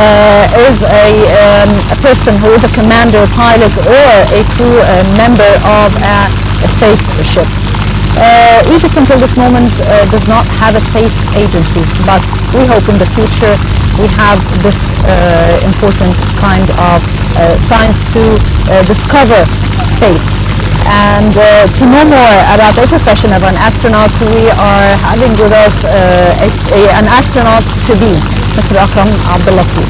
uh, is a, um, a person who is a commander, pilot, or a crew member of a, a spaceship. Uh, Egypt until this moment uh, does not have a space agency, but we hope in the future we have this uh, important kind of uh, science to discover space. And to know more about the profession of an astronaut, we are having with us a- an astronaut to be, Mr. Akram Abdellatif.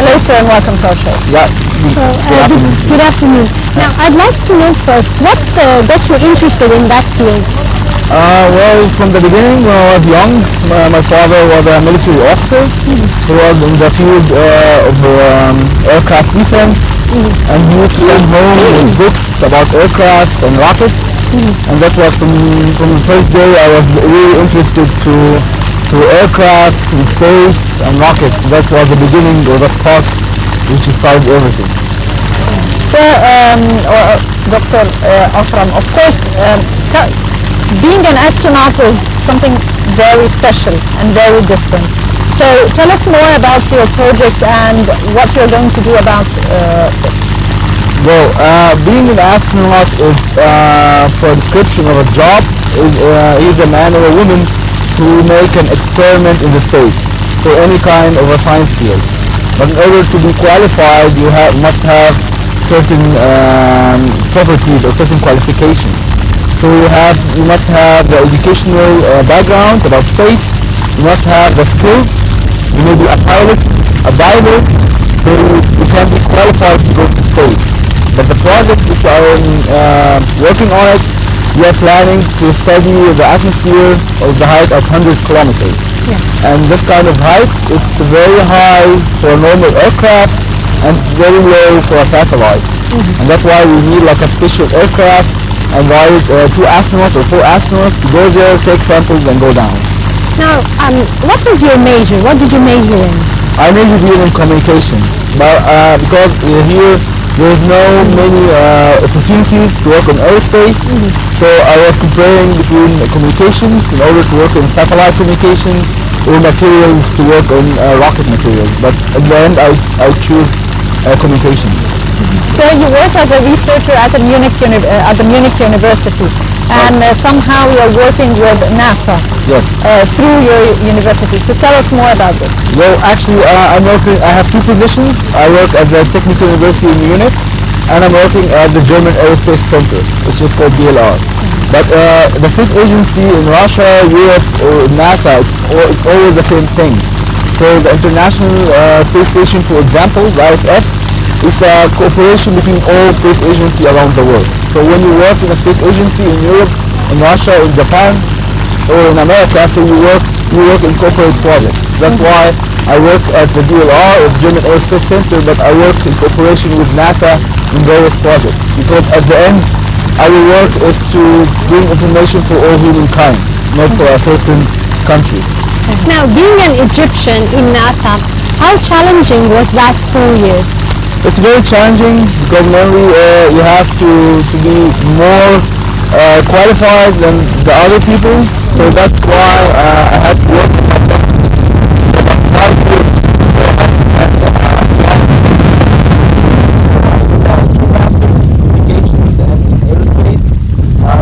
Hello, sir, and welcome to our show. Yeah. So, uh, good, good afternoon. Now, I'd like to know first, what uh, got you interested in that field? Uh, well, from the beginning, when I was young, my, my father was a military officer. He was in the field uh, of um, aircraft defense, and he used to come home with books about aircrafts and rockets. And that was from, from the first day I was really interested to to aircrafts and space and rockets. That was the beginning or the spark which started everything. So, um, uh, Dr. Uh, Akram, of course, um, being an astronaut is something very special and very different. So tell us more about your project and what you're going to do about uh, this. Well, uh, being an astronaut is, uh, for a description of a job, is, uh, is a man or a woman who make an experiment in the space for any kind of a science field. But in order to be qualified, you must have certain um, properties or certain qualifications. So you have, you must have the educational uh, background about space. You must have the skills. You may be a pilot, a diver, so you can be qualified to go to space. But the project which I am uh, working on it, we are planning to study the atmosphere of the height of 100 kilometers. Yeah. And this kind of height, it's very high for a normal aircraft and it's very low for a satellite. Mm -hmm. And that's why we need like a special aircraft and ride uh, two astronauts or four astronauts to go there, take samples and go down. Now, um, what was your major? What did you major in? I majored here in communications, but uh, because uh, here there's no many uh, opportunities to work on aerospace, so I was comparing between communications in order to work on satellite communications or materials to work on uh, rocket materials. But at the end, I, I choose uh, communications. So you work as a researcher at the Munich, uni- uh, at the Munich University, and uh, somehow you're working with NASA Yes. uh, through your university. So tell us more about this. Well, actually, uh, I'm working. I have two positions. I work at the Technical University in Munich, and I'm working at the German Aerospace Center, which is called DLR. But uh, the space agency in Russia, Europe, or NASA, it's, it's always the same thing. So the International uh, Space Station, for example, the ISS, is a cooperation between all space agencies around the world. So when you work in a space agency in Europe, in Russia, in Japan, or in America, so you work you work in corporate projects. That's why I work at the DLR or the German Aerospace Center, but I work in cooperation with NASA in various projects. Because at the end, our work is to bring information for all humankind, not for a certain country. Now, being an Egyptian in NASA, how challenging was that for you? It's very challenging because mainly uh, you have to, to be more uh, qualified than the other people. So that's why uh, I had to work on myself for about five years. I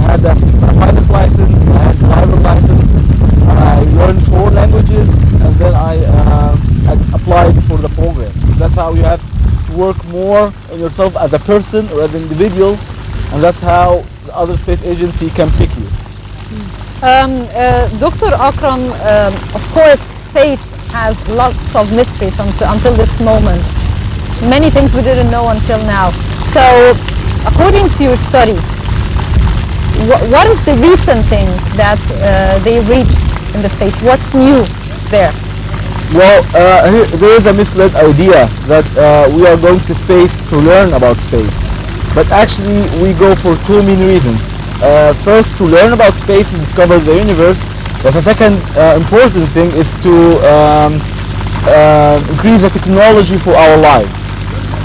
had a pilot license, I had driver license, I learned four languages, and then I uh, had applied for the program. That's how you have to work more on yourself as a person or as an individual, and that's how the other space agency can pick you. Um, uh, Dr. Akram, um, of course, space has lots of mysteries until, until this moment. Many things we didn't know until now. So, according to your study, wh- what is the recent thing that uh, they reached in the space? What's new there? Well, uh, there is a misled idea that uh, we are going to space to learn about space. But actually, we go for two main reasons. Uh, first, to learn about space and discover the universe. But the second uh, important thing is to um, uh, increase the technology for our lives.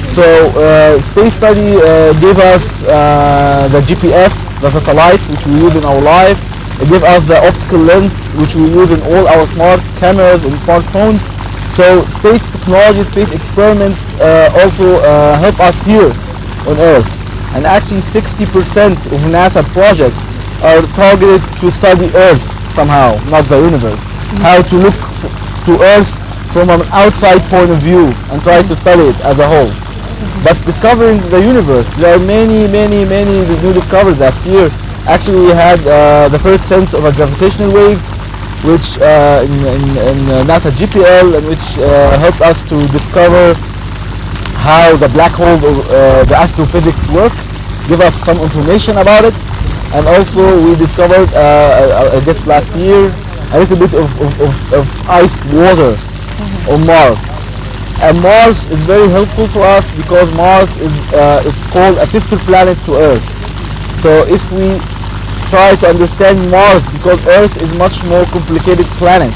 So uh, space study gave us the GPS, the satellites which we use in our life. It gave us the optical lens which we use in all our smart cameras and smartphones. So space technology, space experiments uh, also uh, help us here on Earth. And actually 60% of NASA projects are targeted to study Earth somehow, not the universe. How to look f- to Earth from an outside point of view and try to study it as a whole. But discovering the universe, there are many, many, many new discoveries last year. Actually, we had uh, the first sense of a gravitational wave, which uh, in, in, in uh, NASA JPL, and which uh, helped us to discover how the black hole, uh, the astrophysics work, give us some information about it. And also we discovered, uh, I I guess last year, a little bit of, of, of, of ice water on Mars. And Mars is very helpful for us because Mars is, uh, is called a sister planet to Earth. So if we try to understand Mars, because Earth is much more complicated planet.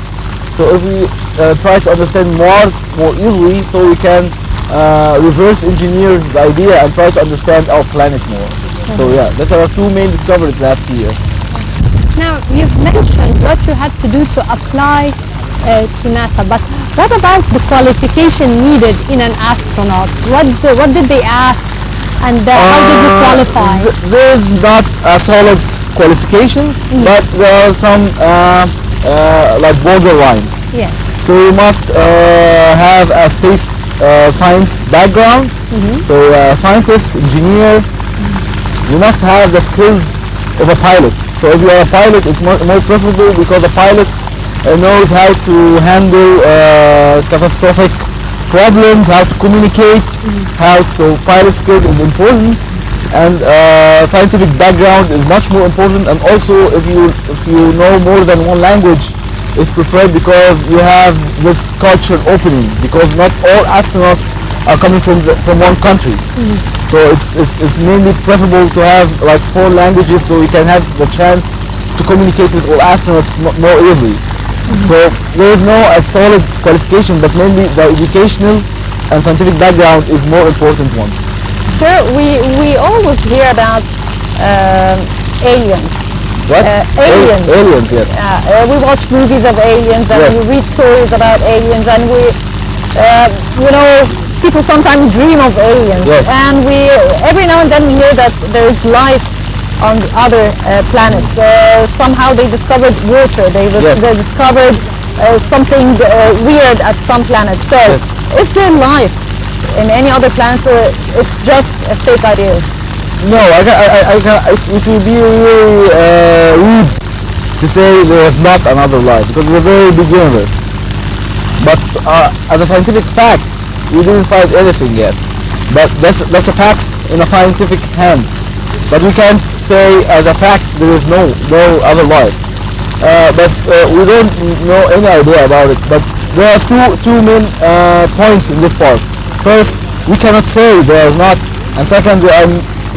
So if we uh, try to understand Mars more easily, so we can uh, reverse engineer the idea and try to understand our planet more. So yeah, that's our two main discoveries last year. Now, you've mentioned what you had to do to apply uh, to NASA, but what about the qualification needed in an astronaut? What, the, what did they ask and uh, how did you Uh, qualify? th- there's not a solid qualifications, but there are some uh, uh, like borderlines. Yes. So you must uh, have a space uh, science background. So uh, scientist, engineer. You must have the skills of a pilot. So if you are a pilot, it's more, more preferable because a pilot uh, knows how to handle uh, catastrophic problems, how to communicate, how so pilot skills is important. And uh, scientific background is much more important. And also if you if you know more than one language is preferred because you have this culture opening because not all astronauts are coming from the, from one country. So it's, it's it's mainly preferable to have like four languages so you can have the chance to communicate with all astronauts more easily so there is no a solid qualification but mainly the educational and scientific background is more important one Sir, we, we always hear about um, aliens. What? Uh, Al- aliens. aliens, yes. Uh, uh, we watch movies of aliens and Yes. we read stories about aliens and we, uh, you know, people sometimes dream of aliens. Yes. And we, every now and then we hear that there is life on the other uh, planets. Uh, somehow they discovered water. They, Yes. they discovered uh, something uh, weird at some planets. So, Yes. is there life in any other planets or it's just a fake idea? No, I, ca- I, I, I it, it will be really uh, rude to say there was not another life because it's a very big universe. But uh, as a scientific fact, we didn't find anything yet. But that's that's a fact in a scientific hands. But we can't say as a fact there is no no other life. Uh, but uh, we don't know any idea about it. But there are two two main uh, points in this part. First, we cannot say there is not, and second, there are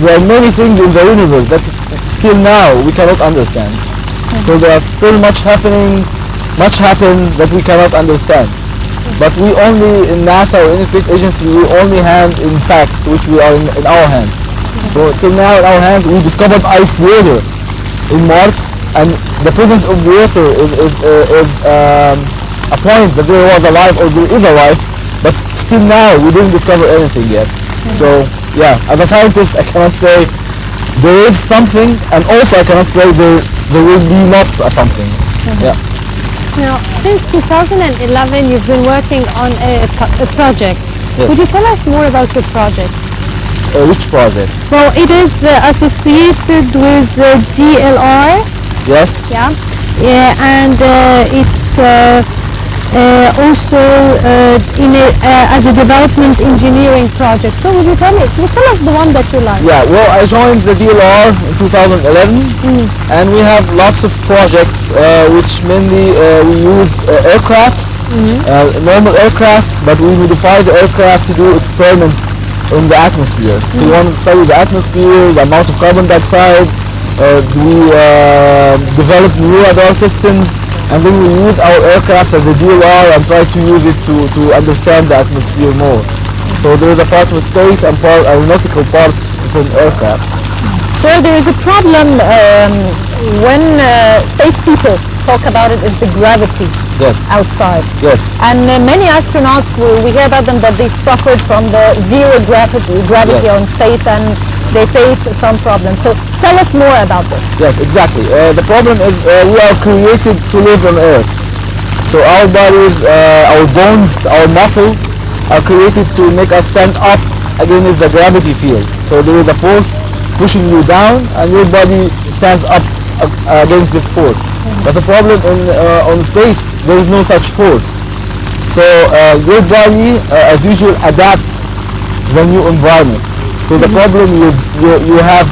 there are many things in the universe that still now we cannot understand. So there are still much happening, much happen that we cannot understand. But we only in NASA or any space agency we only hand in facts which we are in, in our hands. So till now in our hands we discovered ice water in Mars and the presence of water is is, uh, is um, a point that there was a life or there is a life but still now we didn't discover anything yet. So yeah, as a scientist I cannot say there is something and also I cannot say there there will be not a something. Yeah. Now, since 2011, you've been working on a, a project. Yes. Could you tell us more about your project? Uh, which project? Well, it is uh, associated with uh, DLR, Yes? yeah, yeah and uh, it's uh, uh, also uh, in a, uh, as a development engineering project. So would you tell me, you tell us the one that you like? Yeah, well, I joined the DLR in 2011, and we have lots of projects uh, which mainly uh, we use uh, aircrafts, uh, normal aircrafts, but we modify the aircraft to do experiments in the atmosphere. So we want to study the atmosphere, the amount of carbon dioxide. Uh, we uh, develop new radar systems, and then we use our aircraft as a DLR and try to use it to, to understand the atmosphere more. So there is a part of space and part aeronautical part from aircraft. So there is a problem um, when uh, space people talk about it is the gravity. Yes. outside. Yes. And uh, many astronauts, we, we hear about them that they suffered from the zero gravity, gravity Yes. on space and they face some problems. So tell us more about this. Yes, exactly. Uh, the problem is uh, we are created to live on Earth. So our bodies, uh, our bones, our muscles are created to make us stand up against the gravity field. So there is a force pushing you down and your body stands up against this force. That's a problem in, uh, on space. There is no such force. So uh, your body, uh, as usual, adapts the new environment. So the problem you, you, you have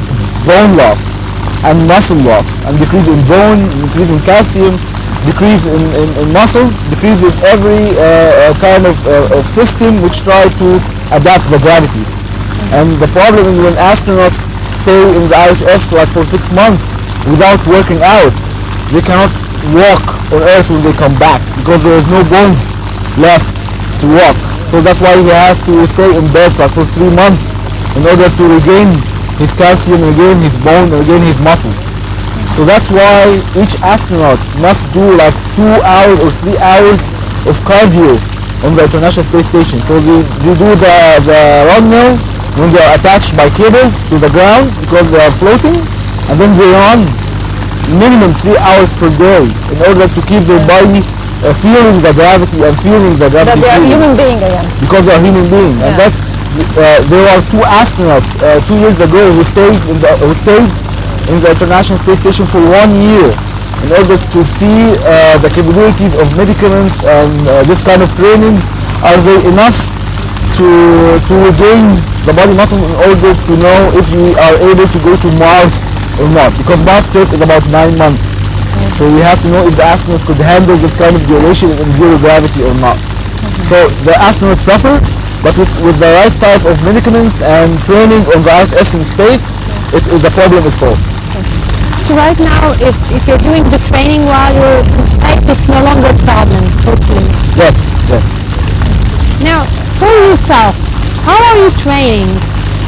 bone loss and muscle loss and decrease in bone, decrease in calcium, decrease in, in, in muscles, decrease in every uh, uh, kind of, uh, of system which try to adapt the gravity. And the problem is when astronauts stay in the ISS like for six months without working out, they cannot walk on Earth when they come back because there is no bones left to walk. So that's why he has to stay in bed for three months in order to regain his calcium, regain his bone, regain his muscles. So that's why each astronaut must do like two hours or three hours of cardio on the International Space Station. So they, they do the, the run when they are attached by cables to the ground because they are floating and then they run minimum three hours per day in order to keep their body uh, feeling the gravity and feeling the gravity. That they are feeling human being again. because they are human being. And that uh, there were two astronauts uh, two years ago who stayed in the who stayed in the International Space Station for one year in order to see uh, the capabilities of medicaments and uh, this kind of trainings. Are they enough to to regain the body muscle in order to know if we are able to go to Mars or not? Because Mars trip is about nine months. So we have to know if the astronaut could handle this kind of duration in zero gravity or not. So the astronauts suffer, but with, with the right type of medicaments and training on the ISS in space, it, it- the problem is solved. So right now, if, if you're doing the training while you're in space, it's no longer a problem, totally. Yes, yes. Now, for yourself, how are you training?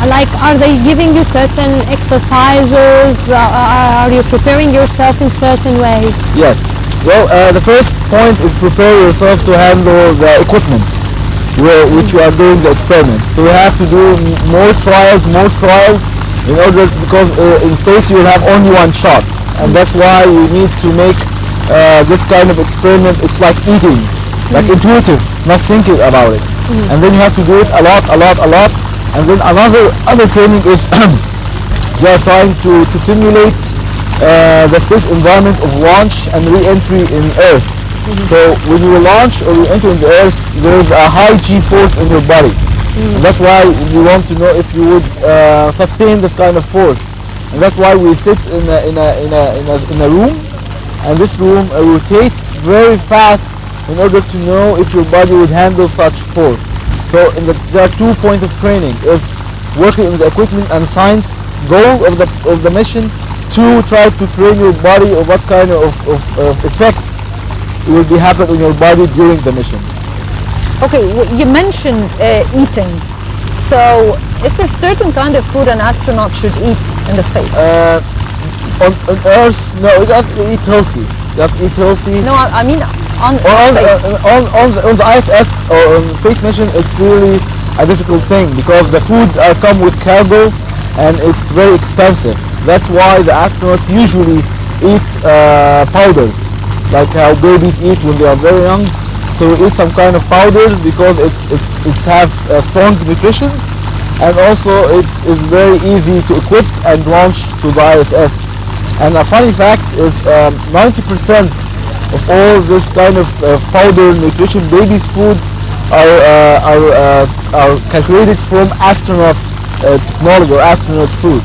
Like, are they giving you certain exercises? Uh, uh, are you preparing yourself in certain ways? Yes. Well, uh, the first point is prepare yourself to handle the equipment where, which you are doing the experiment. So you have to do more trials, more trials, in order because uh, in space you will have only one shot, and that's why you need to make uh, this kind of experiment. It's like eating, like intuitive, not thinking about it, and then you have to do it a lot, a lot, a lot, and then another other training is they are trying to, to simulate uh, the space environment of launch and re-entry in Earth. So when you launch or you enter into Earth, there is a high G-force in your body. And that's why we want to know if you would uh, sustain this kind of force. And that's why we sit in a, in a, in a, in a, in a room, and this room rotates very fast in order to know if your body would handle such force. So in the, there are two points of training: is working in the equipment and science goal of the of the mission to try to train your body of what kind of, of, of effects will be happen in your body during the mission. Okay, you mentioned uh, eating. So is there certain kind of food an astronaut should eat in the space? Uh, on, on Earth, no, just eat healthy. Just eat healthy. no, I I mean on on, uh, on, on, the, on the ISS or on space mission is really a difficult thing because the food uh, come with cargo and it's very expensive. That's why the astronauts usually eat uh, powders like how babies eat when they are very young. So we eat some kind of powders because it's it's it's have uh, strong nutrition and also it's, it's very easy to equip and launch to the ISS. And a funny fact is um, 90% of all this kind of uh, powder nutrition babies food are uh, are uh, are calculated from astronauts uh, technology or astronaut food.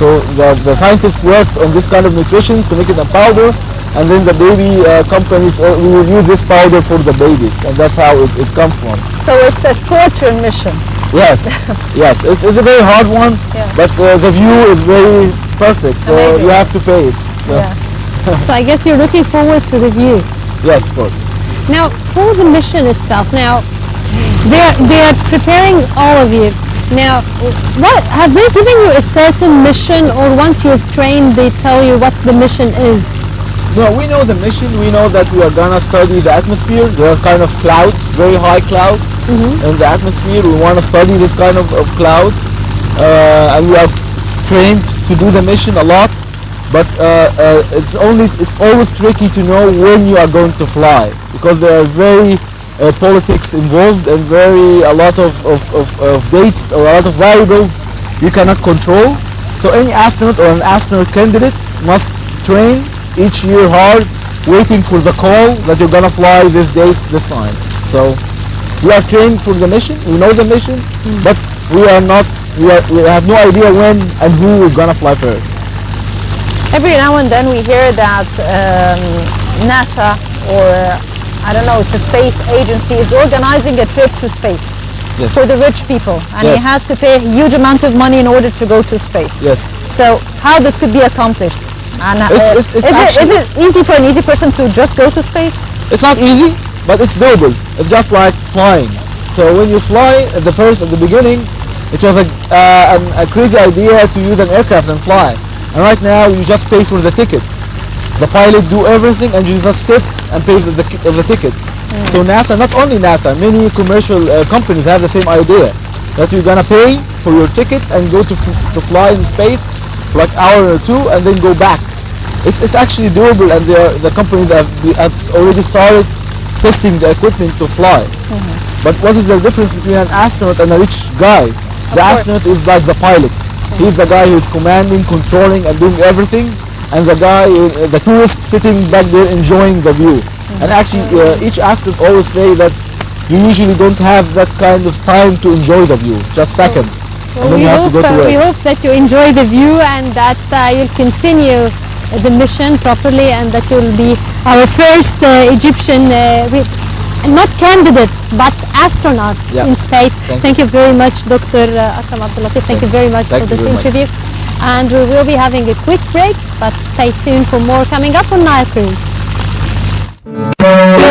So the, the scientists worked on this kind of nutrition to make it a powder and then the baby uh, companies uh, we will use this powder for the babies and that's how it, it comes from. So it's a torture mission. Yes, yes, it's, it's a very hard one, Yeah. but uh, the view is very perfect, so Amazing. you have to pay it. So, Yeah. So I guess you're looking forward to the view. Yes, of course. Now, for the mission itself, now they're they're preparing all of you. Now, what have they given you a certain mission, or once you're trained, they tell you what the mission is? No, we know the mission. We know that we are gonna study the atmosphere. There are kind of clouds, very high clouds in the atmosphere. We want to study this kind of, of clouds, uh, and we are trained to do the mission a lot. But uh, uh, it's only it's always tricky to know when you are going to fly because there are very uh, politics involved and very a lot of, of, of, of dates or a lot of variables you cannot control. So any astronaut or an astronaut candidate must train each year hard, waiting for the call that you're gonna fly this date, this time. So we are trained for the mission. We know the mission, but we are not. We, are, we have no idea when and who is gonna fly first. Every now and then we hear that um, NASA or I don't know, it's a space agency is organizing a trip to space Yes. for the rich people, and he has to pay a huge amount of money in order to go to space. Yes. So how this could be accomplished? And uh, It's- it's- it's is, it, is it easy for an easy person to just go to space? It's not easy, but it's doable. It's just like flying. So when you fly at the first, at the beginning, it was a, uh, an, a crazy idea to use an aircraft and fly. And right now you just pay for the ticket. The pilot do everything and you just sit and pay the, the, the ticket. So NASA, not only NASA, many commercial uh, companies have the same idea. That you're gonna pay for your ticket and go to, f- to fly in space for like hour or two and then go back. It's, it's actually doable and are, the companies have, have already started testing the equipment to fly. But what is the difference between an astronaut and a rich guy? The astronaut is like the pilot. He's the guy who is commanding, controlling, and doing everything. And the guy, uh, the tourist sitting back there enjoying the view. And actually, uh, each astronaut always say that you usually don't have that kind of time to enjoy the view, just seconds. and then we you have hope to go to we hope that you enjoy the view and that uh, you'll continue the mission properly and that you'll be our first uh, Egyptian uh, not candidate but astronaut Yeah. in space. Thank Thank, you very much, Dr. uh, Akram Abdellatif. Thank, you very much Thank for this very much. interview. And we will be having a quick break, but stay tuned for more coming up on Nile Cruise.